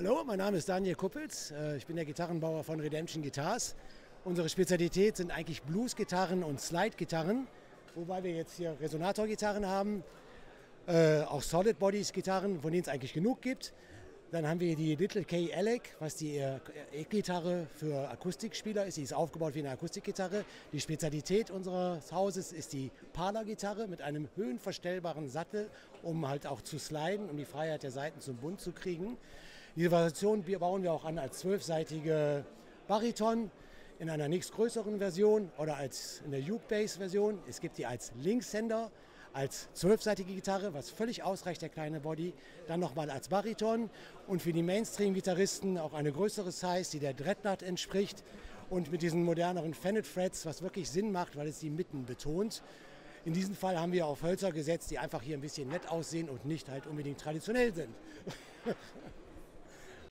Hallo, mein Name ist Daniel Kuppels. Äh, ich bin der Gitarrenbauer von Redemption Guitars. Unsere Spezialität sind eigentlich Blues-Gitarren und Slide-Gitarren, wobei wir jetzt hier Resonator-Gitarren haben, äh, auch Solid Bodies-Gitarren, von denen es eigentlich genug gibt. Dann haben wir die Little K Alec, was die E-Gitarre für Akustikspieler ist. Die ist aufgebaut wie eine Akustikgitarre. Die Spezialität unseres Hauses ist die Parler-Gitarre mit einem höhenverstellbaren Sattel, um halt auch zu sliden, um die Freiheit der Seiten zum Bund zu kriegen. Diese Version bauen wir auch an als zwölfseitige Bariton in einer nächstgrößeren Version oder als in der Uke Bass Version. Es gibt die als Linkshänder als zwölfseitige Gitarre, was völlig ausreicht, der kleine Body. Dann nochmal als Bariton und für die Mainstream-Gitarristen auch eine größere Size, die der Dreadnought entspricht und mit diesen moderneren Fennet Frets, was wirklich Sinn macht, weil es die Mitten betont. In diesem Fall haben wir auf Hölzer gesetzt, die einfach hier ein bisschen nett aussehen und nicht halt unbedingt traditionell sind.